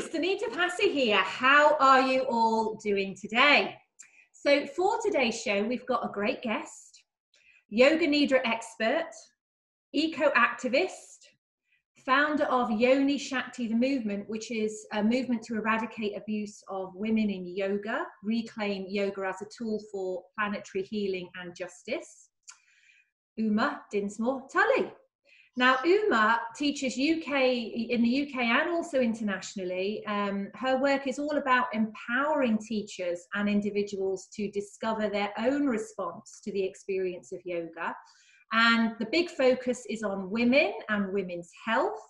Sunita Pasi here. How are you all doing today? So, for today's show, we've got a great guest, yoga nidra expert, eco activist, founder of Yoni Shakti, the movement, which is a movement to eradicate abuse of women in yoga, reclaim yoga as a tool for planetary healing and justice. Uma Dinsmore Tuli. Now, Uma teaches UK in the UK and also internationally. Um, her work is all about empowering teachers and individuals to discover their own response to the experience of yoga. And the big focus is on women and women's health.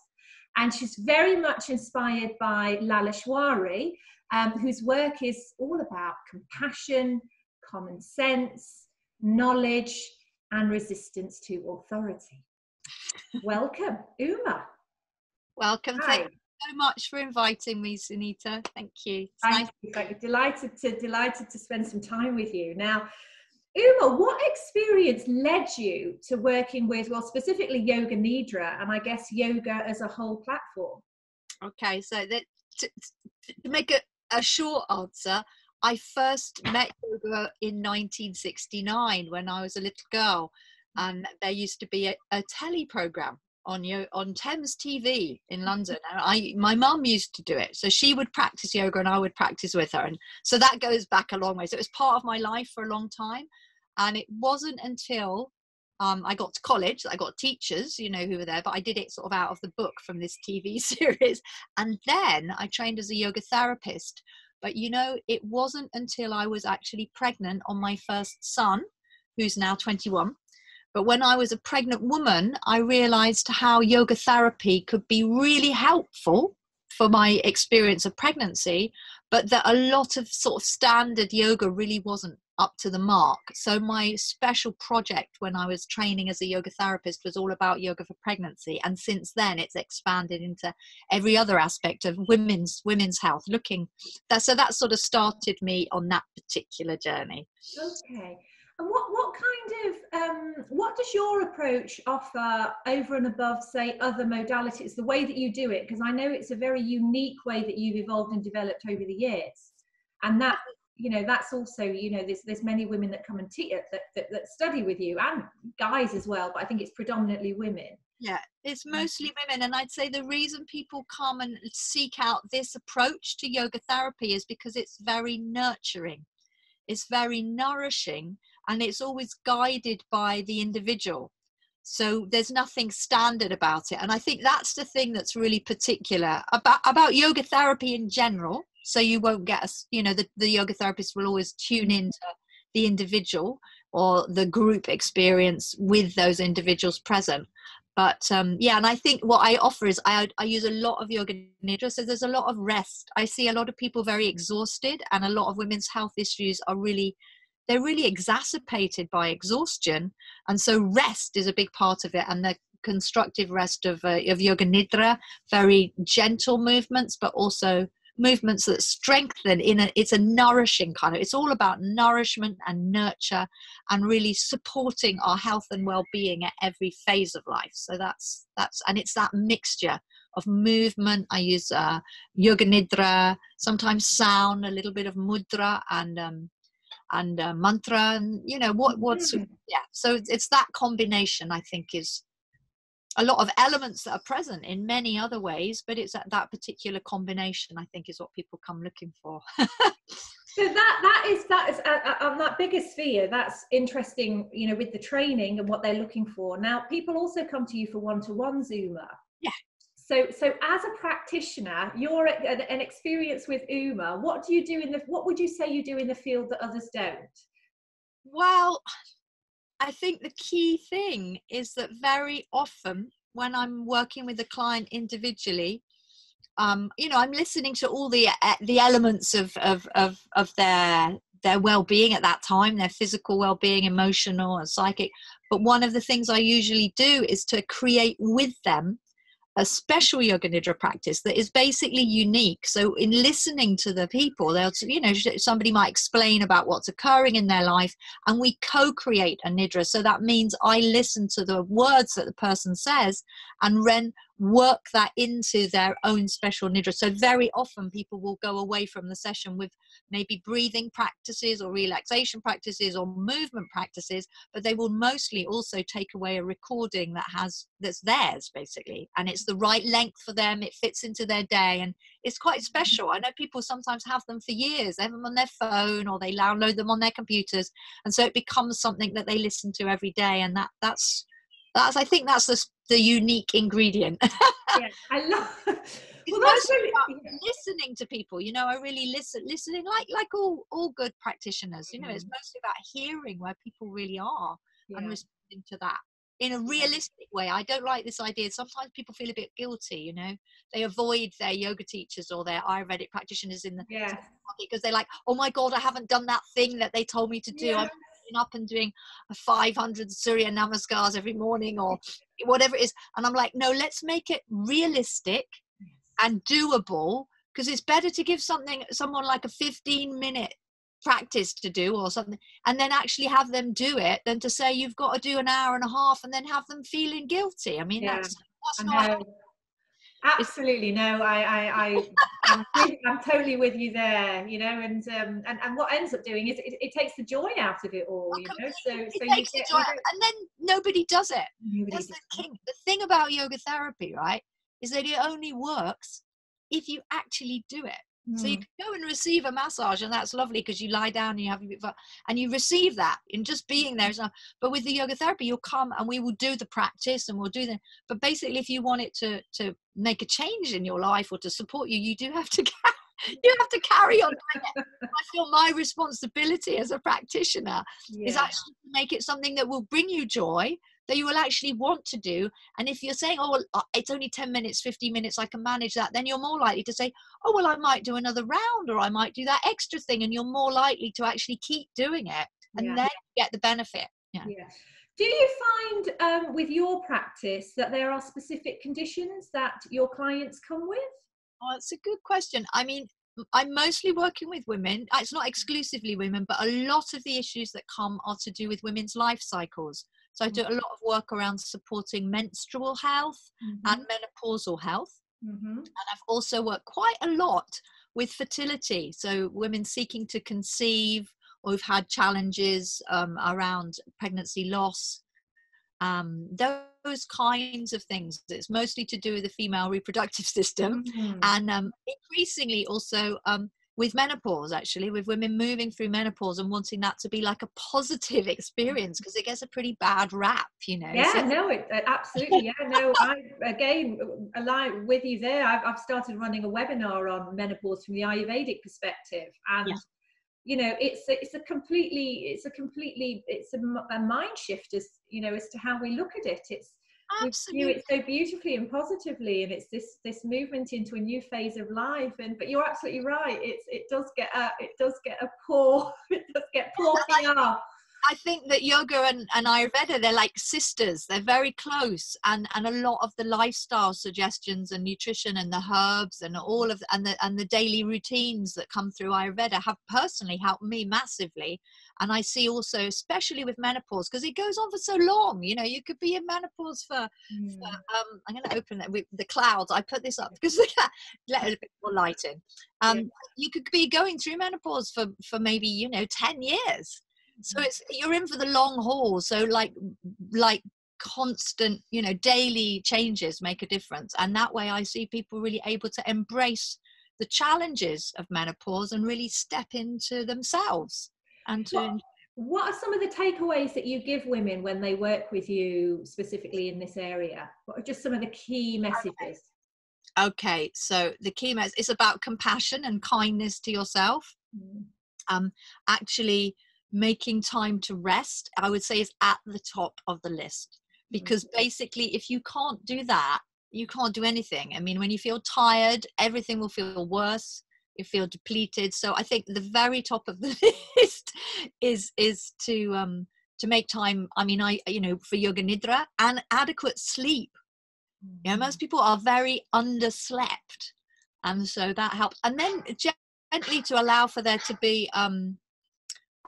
And she's very much inspired by Laleshwari, um, whose work is all about compassion, common sense, knowledge, and resistance to authority. Welcome, Uma. Welcome. Hi. Thank you so much for inviting me, Sunita. Thank you. It's Thank nice. you. Delighted to delighted to spend some time with you. Now, Uma, what experience led you to working with, well, specifically Yoga Nidra, and I guess yoga as a whole platform? Okay, so that to, to make a, a short answer, I first met yoga in 1969 when I was a little girl and there used to be a, a telly program on you on Thames TV in London. And I my mum used to do it. So she would practice yoga and I would practice with her. And so that goes back a long way. So it was part of my life for a long time. And it wasn't until um, I got to college, I got teachers, you know, who were there, but I did it sort of out of the book from this TV series. And then I trained as a yoga therapist. But you know, it wasn't until I was actually pregnant on my first son, who's now 21, but when I was a pregnant woman, I realized how yoga therapy could be really helpful for my experience of pregnancy, but that a lot of sort of standard yoga really wasn't up to the mark. So my special project when I was training as a yoga therapist was all about yoga for pregnancy. And since then it's expanded into every other aspect of women's women's health, looking that so that sort of started me on that particular journey. Okay. And what, what kind of, um, what does your approach offer over and above, say, other modalities, the way that you do it? Because I know it's a very unique way that you've evolved and developed over the years. And that, you know, that's also, you know, there's, there's many women that come and teach that, that, that study with you and guys as well, but I think it's predominantly women. Yeah, it's mostly women. And I'd say the reason people come and seek out this approach to yoga therapy is because it's very nurturing, it's very nourishing and it's always guided by the individual. So there's nothing standard about it. And i think that's the thing that's really particular about about yoga therapy in general. So you won't get a you know the, the yoga therapist will always tune into the individual or the group experience with those individuals present. But um, yeah and i think what i offer is I, I use a lot of yoga nidra. So there's a lot of rest. I see a lot of people very exhausted and a lot of women's health issues are really they're really exacerbated by exhaustion and so rest is a big part of it and the constructive rest of, uh, of yoga nidra very gentle movements but also movements that strengthen in a it's a nourishing kind of it's all about nourishment and nurture and really supporting our health and well-being at every phase of life. So that's that's and it's that mixture of movement. I use uh, yoga nidra sometimes sound a little bit of mudra and um, and uh, mantra and you know what what's mm. yeah. So it's, it's that combination i think is a lot of elements that are present in many other ways but it's that, that particular combination i think is what people come looking for. So that that is that is uh, uh, on that biggest sphere that's interesting you know with the training and what they're looking for. Now people also come to you for one-to-one zoomer so, so as a practitioner, you're an, an experience with Uma. What do you do in the? What would you say you do in the field that others don't? Well, I think the key thing is that very often when I'm working with a client individually, um, you know, I'm listening to all the uh, the elements of of of, of their their well-being at that time their physical well-being emotional and psychic but one of the things i usually do is to create with them a special yoga nidra practice that is basically unique. So in listening to the people they'll you know somebody might explain about what's occurring in their life and we co-create a nidra. So that means i listen to the words that the person says and then work that into their own special nidra. So very often people will go away from the session with maybe breathing practices or relaxation practices or movement practices, but they will mostly also take away a recording that has that's theirs basically, and it's the right length for them. It fits into their day, and it's quite special. I know people sometimes have them for years. They have them on their phone or they download them on their computers, and so it becomes something that they listen to every day, and that that's that's I think that's the the unique ingredient. yeah, I love. well, that's really, yeah. listening to people. You know, I really listen, listening like like all all good practitioners. You know, mm. it's mostly about hearing where people really are yeah. and responding to that in a realistic way. I don't like this idea. Sometimes people feel a bit guilty, you know. They avoid their yoga teachers or their Ayurvedic practitioners in the yeah. because they're like, oh my God, I haven't done that thing that they told me to do. Yeah. I'm up and doing 500 Surya Namaskars every morning or whatever it is. And I'm like, no, let's make it realistic and doable because it's better to give something someone like a 15 minute practice to do or something and then actually have them do it than to say you've got to do an hour and a half and then have them feeling guilty i mean yeah. that's that's not absolutely. No i i, I I'm, I'm, totally with you there you know and um and, and what ends up doing is it, it takes the joy out of it all you know so it so takes the joy and then nobody does it. Nobody that's does the, king, the thing about yoga therapy right is that it only works if you actually do it so you hmm. can go and receive a massage, and that's lovely because you lie down and you have a bit and you receive that in just being there. But with the yoga therapy, you'll come and we will do the practice and we'll do the. But basically, if you want it to to make a change in your life or to support you, you do have to. you have to carry on I feel my responsibility as a practitioner yeah. is actually to make it something that will bring you joy, that you will actually want to do. And if you're saying, oh, well, uh, it's only 10 minutes, 15 minutes, I can manage that, then you're more likely to say, oh, well, I might do another round or I might do that extra thing. And you're more likely to actually keep doing it and yeah. then get the benefit. Yeah. yeah. Do you find um, with your practice that there are specific conditions that your clients come with? Oh, it's a good question. I mean, I'm mostly working with women. It's not exclusively women, but a lot of the issues that come are to do with women's life cycles. So I do a lot of work around supporting menstrual health mm-hmm. and menopausal health. Mm-hmm. And I've also worked quite a lot with fertility. So women seeking to conceive or who've had challenges um, around pregnancy loss. Um, those kinds of things. It's mostly to do with the female reproductive system, mm-hmm. and um, increasingly also um, with menopause actually with women moving through menopause and wanting that to be like a positive experience mm. because it gets a pretty bad rap you know yeah so. no it, absolutely yeah no i again align with you there I've, I've started running a webinar on menopause from the ayurvedic perspective and yeah. you know it's a, it's a completely it's a completely it's a, a mind shift as you know as to how we look at it it's Absolutely. we view it so beautifully and positively and it's this this movement into a new phase of life and but you're absolutely right it's it does get a it does get a poor it does get poor PR. I think that yoga and, and Ayurveda, they're like sisters. They're very close. And, and a lot of the lifestyle suggestions and nutrition and the herbs and all of and the and the daily routines that come through Ayurveda have personally helped me massively. And I see also, especially with menopause, because it goes on for so long. You know, you could be in menopause for, mm. for um, I'm going to open it with the clouds. I put this up because let a bit more light in. Um, yeah. You could be going through menopause for, for maybe, you know, 10 years so it's you're in for the long haul. So like like constant you know daily changes make a difference. And that way i see people really able to embrace the challenges of menopause and really step into themselves and to what, what are some of the takeaways that you give women when they work with you specifically in this area? What are just some of the key messages? Okay, so the key message is about compassion and kindness to yourself. Mm. um actually making time to rest, I would say, is at the top of the list. Because mm-hmm. basically, if you can't do that, you can't do anything. I mean, when you feel tired, everything will feel worse. You feel depleted. So I think the very top of the list is is to um to make time. I mean, I you know for yoga nidra and adequate sleep. Mm-hmm. You know, most mm-hmm. people are very underslept, and so that helps. And then gently to allow for there to be um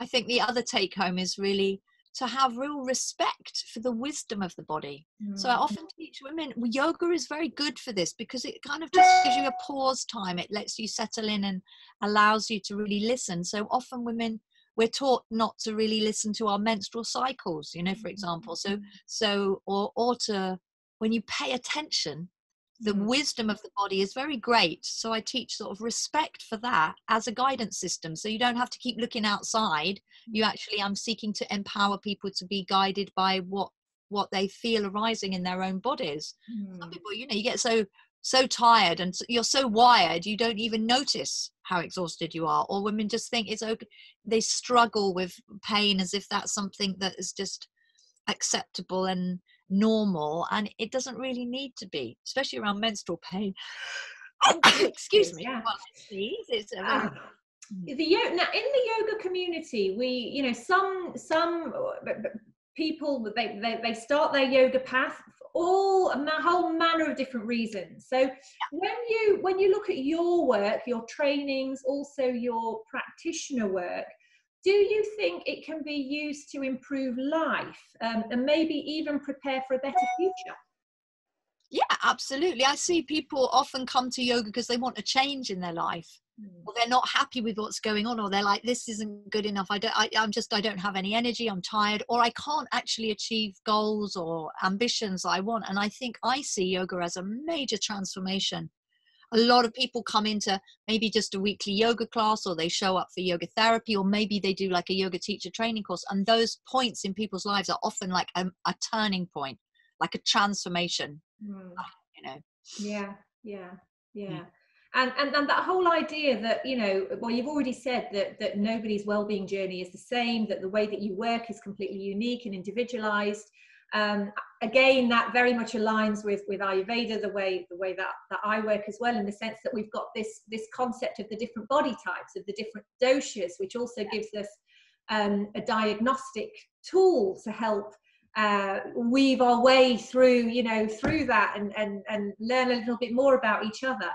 I think the other take home is really to have real respect for the wisdom of the body. Mm. So I Mm. often teach women well, yoga is very good for this because it kind of just gives you a pause time. It lets you settle in and allows you to really listen. So often women we're taught not to really listen to our menstrual cycles, you know, for example. So so or or to when you pay attention the Mm. wisdom of the body is very great. So I teach sort of respect for that as a guidance system. So you don't have to keep looking outside. You actually, I'm seeking to empower people to be guided by what what they feel arising in their own bodies. Some Mm. people, you know, you get so so tired and you're so wired you don't even notice how exhausted you are or women just think it's okay they struggle with pain as if that's something that is just acceptable and normal and it doesn't really need to be especially around menstrual pain excuse me Yeah. It's Ah. the yoga now in the yoga community we you know some some uh, people they they, they start their yoga path for all a whole manner of different reasons so when you when you look at your work your trainings also your practitioner work do you think it can be used to improve life um, and maybe even prepare for a better future? Yeah absolutely. I see people often come to yoga because they want a change in their life. Or they're not happy with what's going on or they're like this isn't good enough. I don't I, i'm just i don't have any energy. I'm tired or i can't actually achieve goals or ambitions i want. And i think i see yoga as a major transformation a lot of people come into maybe just a weekly yoga class or they show up for yoga therapy or maybe they do like a yoga teacher training course and those points in people's lives are often like a, a turning point like a transformation Mm. you know. Yeah yeah yeah. And, and and that whole idea that you know well you've already said that that nobody's well-being journey is the same that the way that you work is completely unique and individualized um, again that very much aligns with with ayurveda the way the way that that i work as well in the sense that we've got this this concept of the different body types of the different doshas which also gives us um, a diagnostic tool to help uh, weave our way through, you know, through that and, and, and learn a little bit more about each other.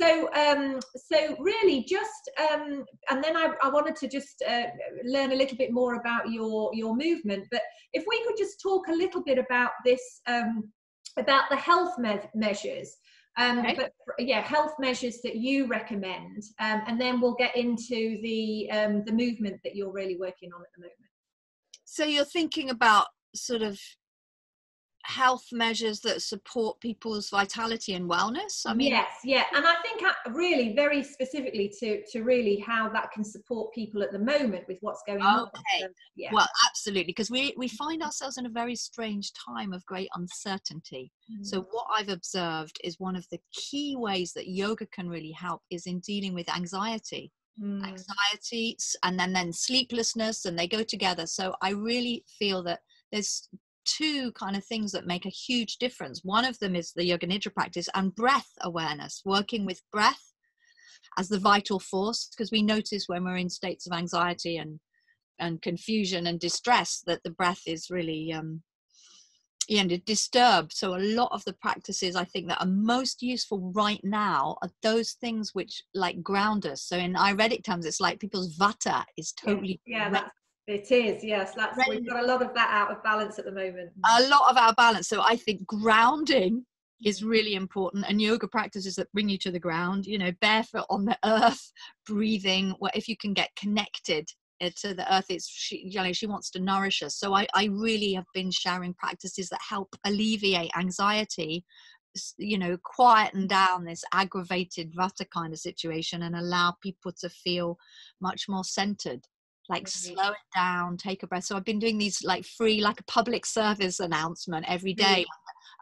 So, um, so really just, um, and then I, I wanted to just uh, learn a little bit more about your, your movement, but if we could just talk a little bit about this, um, about the health me- measures, um, Okay. but yeah, health measures that you recommend, um, and then we'll get into the, um, the movement that you're really working on at the moment. so you're thinking about sort of health measures that support people's vitality and wellness i mean yes yeah and i think uh, really very specifically to to really how that can support people at the moment with what's going on Okay. So, yeah well absolutely because we we find ourselves in a very strange time of great uncertainty Mm. so what i've observed is one of the key ways that yoga can really help is in dealing with anxiety Mm. anxiety and then then sleeplessness and they go together so i really feel that there's two kind of things that make a huge difference. One of them is the yoga nidra practice and breath awareness working with breath as the vital force because we notice when we're in states of anxiety and and confusion and distress that the breath is really um you know disturbed so a lot of the practices i think that are most useful right now are those things which like ground us. So in ayurvedic terms it's like people's vata is totally yeah re- that's it is yes that's we've got a lot of that out of balance at the moment. A lot of our balance so i think grounding is really important and yoga practices that bring you to the ground you know barefoot on the earth breathing well if you can get connected uh, to the earth it's she you know she wants to nourish us. So i i really have been sharing practices that help alleviate anxiety you know quieten down this aggravated vata kind of situation and allow people to feel much more centered like Right. slow it down take a breath. So i've been doing these like free like a public service announcement every day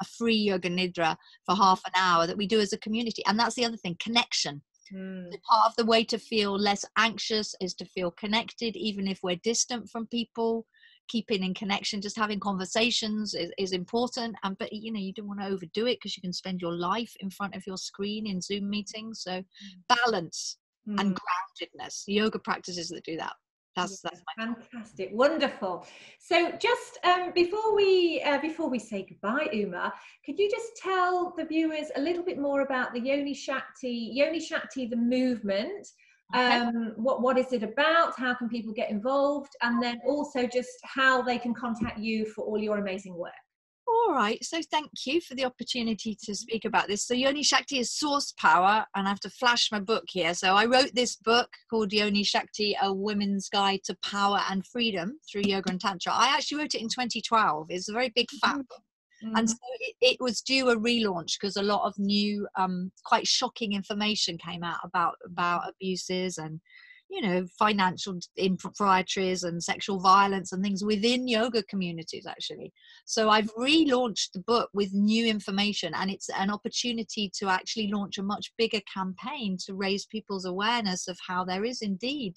a free yoga nidra for half an hour that we do as a community. And that's the other thing connection. Mm. part of the way to feel less anxious is to feel connected even if we're distant from people. Keeping in connection just having conversations is, is important. And but you know you don't want to overdo it because you can spend your life in front of your screen in zoom meetings. So balance and Mm. groundedness yoga practices that do that that's Yeah, that's fantastic wonderful. So just um, before we uh, before we say goodbye uma could you just tell the viewers a little bit more about the yoni shakti yoni shakti the movement? Um, what what is it about? How can people get involved? And then also just how they can contact you for all your amazing work all right, so thank you for the opportunity to speak about this. So, Yoni Shakti is source power, and I have to flash my book here. So, I wrote this book called Yoni Shakti A Women's Guide to Power and Freedom through Yoga and Tantra. I actually wrote it in 2012. It's a very big fat book. Mm-hmm. And so it, it, was due a relaunch because a lot of new, um, quite shocking information came out about about abuses and you know financial improprieties and sexual violence and things within yoga communities actually. So i've relaunched the book with new information and it's an opportunity to actually launch a much bigger campaign to raise people's awareness of how there is indeed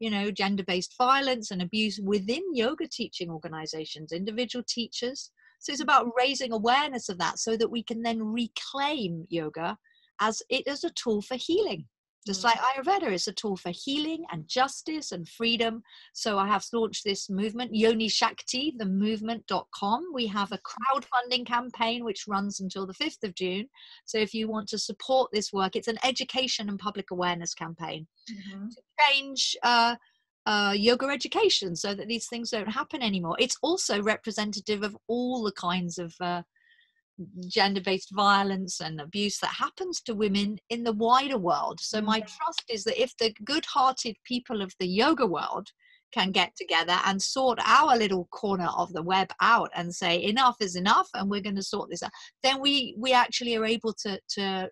you know gender based violence and abuse within yoga teaching organizations individual teachers. So it's about raising awareness of that so that we can then reclaim yoga as it as a tool for healing just like Ayurveda is a tool for healing and justice and freedom. So I have launched this movement, Yoni Shakti, the movement.com. We have a crowdfunding campaign which runs until the 5th of June. So if you want to support this work, it's an education and public awareness campaign mm-hmm. to change uh, uh, yoga education so that these things don't happen anymore. It's also representative of all the kinds of uh, gender based violence and abuse that happens to women in the wider world. So, my mm. trust is that if the good hearted people of the yoga world can get together and sort our little corner of the web out and say enough is enough and we're going to sort this out then we we actually are able to to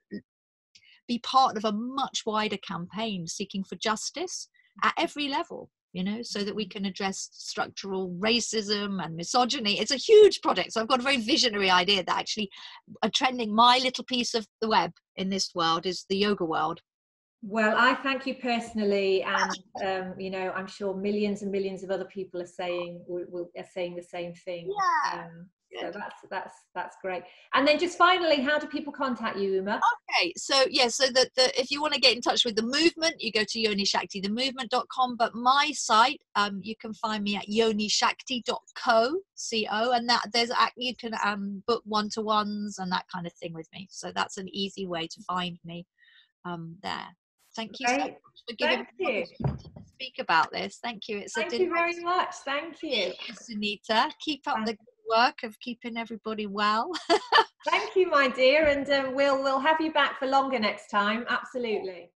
be part of a much wider campaign seeking for justice at every level you know, so that we can address structural racism and misogyny. It's a huge project. So I've got a very visionary idea that actually a trending my little piece of the web in this world is the yoga world. Well, I thank you personally, and um, you know, I'm sure millions and millions of other people are saying are saying the same thing. Yeah. Um, so that's that's that's great. And then just finally, how do people contact you, Uma? Okay, so yeah, so that the, if you want to get in touch with the movement, you go to yonishaktithemovement.com. But my site, um, you can find me at yonishakti.co, co, and that there's you can um book one to ones and that kind of thing with me. So that's an easy way to find me um there. Thank you so much for giving me to speak about this. Thank you. It's Thank a you very much. Thank you. Sunita. Keep up the work of keeping everybody well. Thank you, my dear, and um, we'll we'll have you back for longer next time. Absolutely.